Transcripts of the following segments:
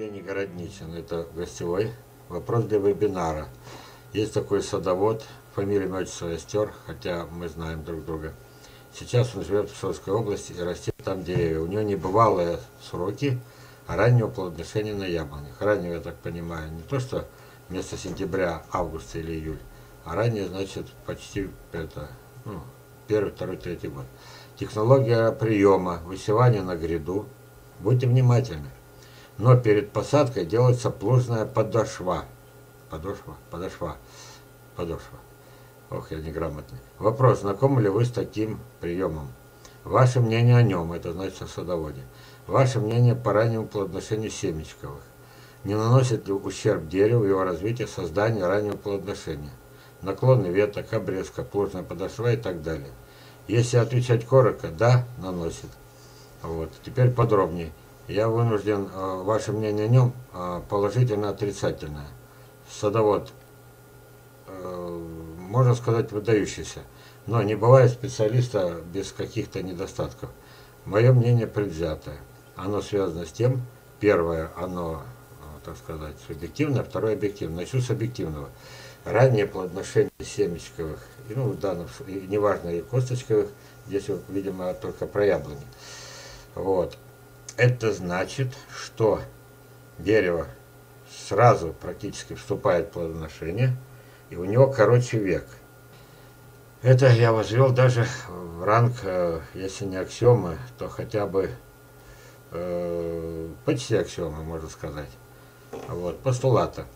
Евгений Городничин, это гостевой. Вопрос для вебинара. Есть такой садовод, фамилия отчество Остер, хотя мы знаем друг друга. Сейчас он живет в Псковской области и растет там деревья. У него небывалые сроки раннего плодоношения на яблонях. Раннего, я так понимаю, не то что вместо сентября, августа или июль, а ранее, значит, почти это, ну, первый, второй, третий год. Технология приема, высевания на гряду. Будьте внимательны. Но перед посадкой делается плужная подошва. Подошва, подошва, подошва. Ох, я неграмотный. Вопрос, знакомы ли вы с таким приемом? Ваше мнение о нем, это значит о садоводе. Ваше мнение по раннему плодоношению семечковых. Не наносит ли ущерб дереву, его развитию, созданию раннего плодоношения? Наклонный веток, обрезка, плужная подошва и так далее. Если отвечать коротко, да, наносит. Вот. Теперь подробнее. Я вынужден э, ваше мнение о нем э, положительно отрицательное. Садовод, э, можно сказать, выдающийся. Но не бывает специалиста без каких-то недостатков. Мое мнение предвзятое. Оно связано с тем, первое, оно, так сказать, субъективное, второе объективное. Начну с объективного. Раннее плодоношение семечковых, ну, в данном неважно, и косточковых, здесь, видимо, только про яблони. Вот. Это значит, что дерево сразу практически вступает в плодоношение, и у него короче век. Это я возвел даже в ранг, э, если не аксиомы, то хотя бы э, почти аксиомы, можно сказать. Вот, постулата.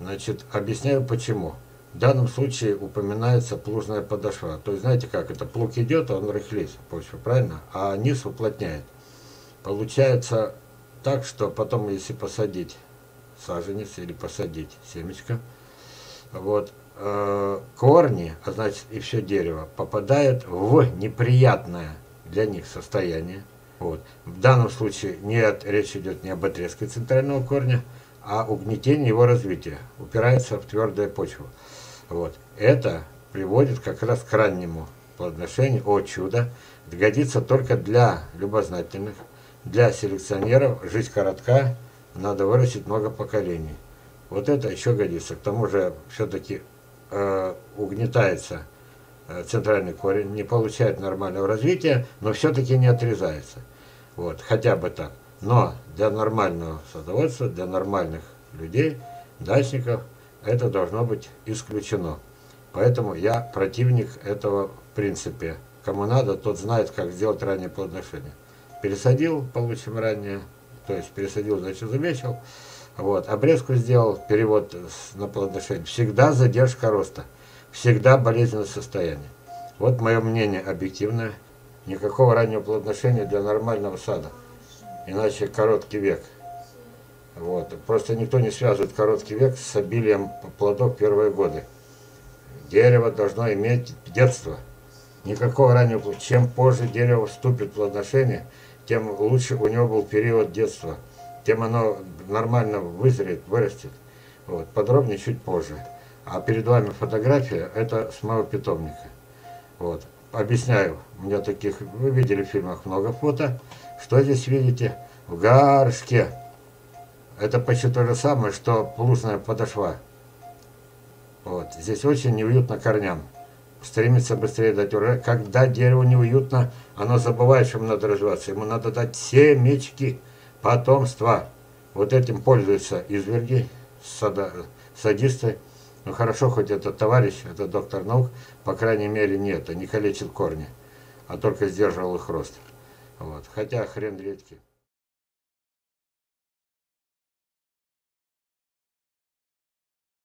Значит, объясняю почему. В данном случае упоминается плужная подошва. То есть, знаете как, это плуг идет, он рыхлит почву, правильно? А низ уплотняет. Получается так, что потом, если посадить саженец или посадить семечко, вот, э, корни, а значит и все дерево, попадают в неприятное для них состояние. Вот. В данном случае нет, речь идет не об отрезке центрального корня, а угнетении его развития, упирается в твердую почву. Вот. Это приводит как раз к раннему плодоношению, о чудо, годится только для любознательных, для селекционеров жизнь коротка, надо вырастить много поколений. Вот это еще годится. К тому же все-таки э, угнетается э, центральный корень, не получает нормального развития, но все-таки не отрезается. Вот, хотя бы так. Но для нормального садоводства, для нормальных людей, дачников, это должно быть исключено. Поэтому я противник этого в принципе. Кому надо, тот знает, как сделать раннее плодоношение пересадил, получим ранее, то есть пересадил, значит, замечил, вот, обрезку сделал, перевод на плодоношение. Всегда задержка роста, всегда болезненное состояние. Вот мое мнение объективное. Никакого раннего плодоношения для нормального сада. Иначе короткий век. Вот. Просто никто не связывает короткий век с обилием плодов первые годы. Дерево должно иметь детство. Никакого раннего Чем позже дерево вступит в плодоношение, тем лучше у него был период детства, тем оно нормально вызреет, вырастет. Вот. Подробнее чуть позже. А перед вами фотография, это с моего питомника. Вот. Объясняю, у меня таких, вы видели в фильмах много фото. Что здесь видите? В горшке. Это почти то же самое, что плужная подошва. Вот. Здесь очень неуютно корням стремится быстрее дать урожай. Когда дереву неуютно, оно забывает, что ему надо развиваться. Ему надо дать семечки, потомства. Вот этим пользуются изверги, сада, садисты. Ну хорошо, хоть этот товарищ, это доктор наук, по крайней мере, нет, не калечит корни, а только сдерживал их рост. Вот. Хотя хрен редкий.